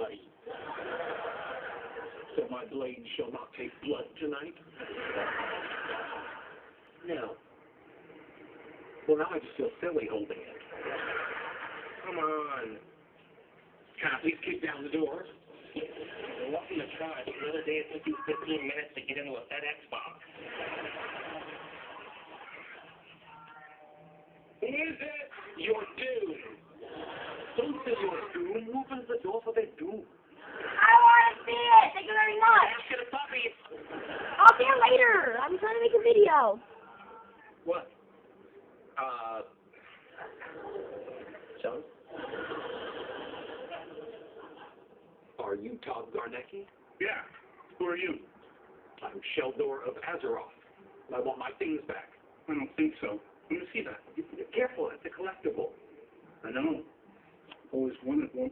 anybody. So my blade shall not take blood tonight? No. Well, now I just feel silly holding it. Come on. Can I please kick down the door? You're welcome to try, but the other day it took you 15 minutes to get into a FedEx box. Who is it? Your doom. Don't say your doom. Who opens the door for their doom? I want to see it. Thank you very much. Ask the puppies. I'll see you later. I'm trying to make a video. What? Uh. John? Are you Todd Zarnecki? Yeah. Who are you? I'm Sheldor of Azeroth. I want my things back. I don't think so. Let me see that. Careful, it's a collectible. I know. Always wanted one.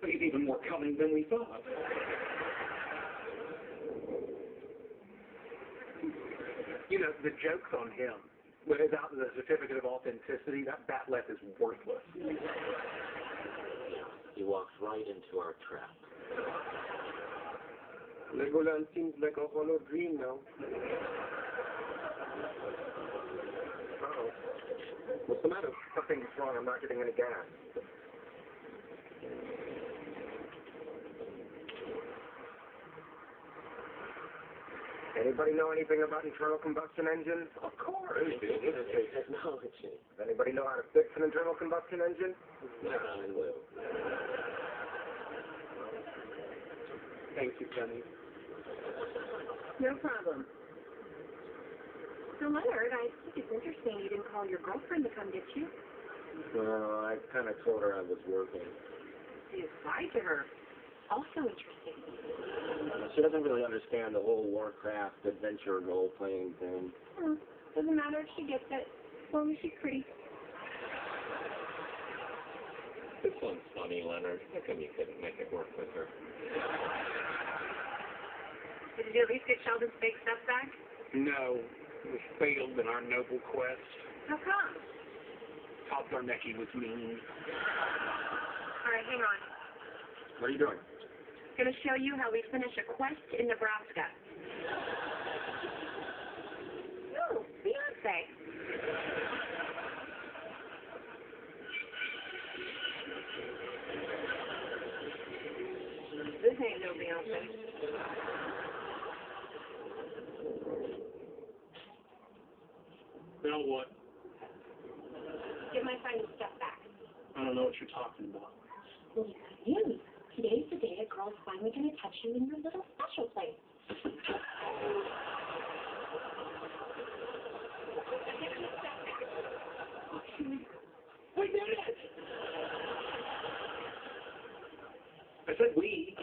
But he's even more cunning than we thought. You know, the joke's on him. Without the certificate of authenticity, that bat'leth is worthless. He walks right into our trap. Legoland seems like a hollow dream now. Uh-oh. What's the matter? Something's wrong. I'm not getting any gas. Anybody know anything about internal combustion engines? Of course. Technology. Does anybody know how to fix an internal combustion engine? I will. Thank you, Jenny. No problem. So, Leonard, I think it's interesting you didn't call your girlfriend to come get you. Well, I kind of told her I was working. See a side to her. Also interesting. She doesn't really understand the whole Warcraft adventure role-playing thing. Hmm. Doesn't matter if she gets it, as long as she's pretty. This one's funny, Leonard. How come you couldn't make it work with her? Did you at least get Sheldon's fake stuff back? No, we failed in our noble quest. How come? Todd Zarnecki was mean. All right, hang on. What are you doing? Gonna show you how we finish a quest in Nebraska. Ooh, Beyonce. This ain't no Beyonce. Now what? Get my friend's stuff back. I don't know what you're talking about. Well, you. Today's the day a girl's finally going to touch you in your little special place. We did it! I said we.